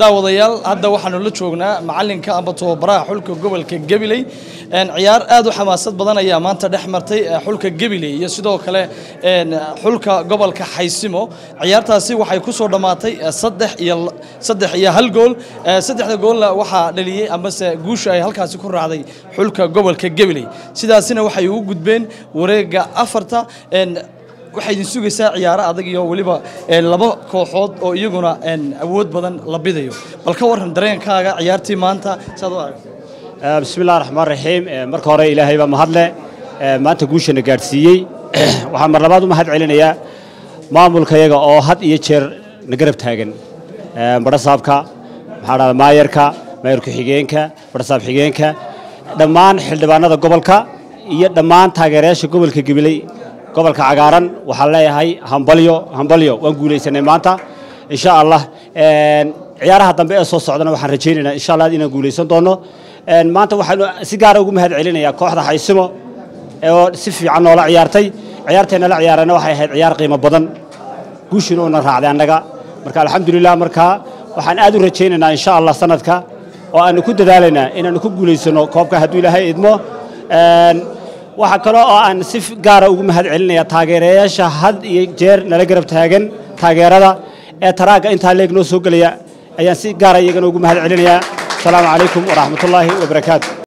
daawadayaal. Hadda waxaanu la joognaa macalinka amba tababaraha xulka gobolka gabiley ciyaar aad u xamaasad badan ayaa maanta dhex martay xulka gabiley iyo sidoo kale xulka gobolka xaysimo ciyaartaasi waxay ku soo dhammaatay iyo saddex iyo hal gool. Saddexda goolna waxaa dhaliyey ambase guusha ay halkaasi ku raacday xulka gobolka gabiley sidaasina waxay ugu gudbeen wareegga afarta waxay idin sugaysaa ciyaaro adag iyo weliba laba kooxood oo iyaguna awood badan la bidayo. Bal ka warran dareenkaaga ciyaartii maanta saad u aragtay bismi illahi raxmaan raxiim marka hore ilaahay baa mahadle maanta guushana gaadhsiiyey waxaan mar labaad u mahad celinayaa maamulkayaga oo had iyo jeer na garab taagan. Badhasaabka maxaa dhahda maayarka maayar ku-xigeenka badhasaab xigeenka. Dhammaan xildhibaanada gobolka iyo dhammaan taageerayaasha gobolka gabiley gobolka cagaaran waxaan leeyahay hambalyo hambalyo waan guulaysanay maanta. Insha allah ciyaaraha dambe ee soo socdana waxaan rajaynaynaa insha allah inaan guulaysan doono. Maanta waxaanu si gaara ugu mahad celinayaa kooxda xaysimo oo si fiican noola ciyaartay. Ciyaartayna la ciyaarana waxay ahayd ciyaar qiimo badan. Guushina uuna raacday annaga. Marka alxamdulilah markaa waxaan aad u rajaynaynaa insha allah sanadka oo aanu ku dadaalaynaa inaanu ku guulaysano koobka hadduu ilaahay idmo waxaa kaloo oo aan si gaara ugu mahad celinayaa taageerayaasha had iyo jeer nala garab taagan taageerada ee taraagga intaa leeg noo soo gelaya ayaan si gaara iyagana ugu mahad celinayaa. Asalaamu calaykum waraxmatullaahi wabarakaatu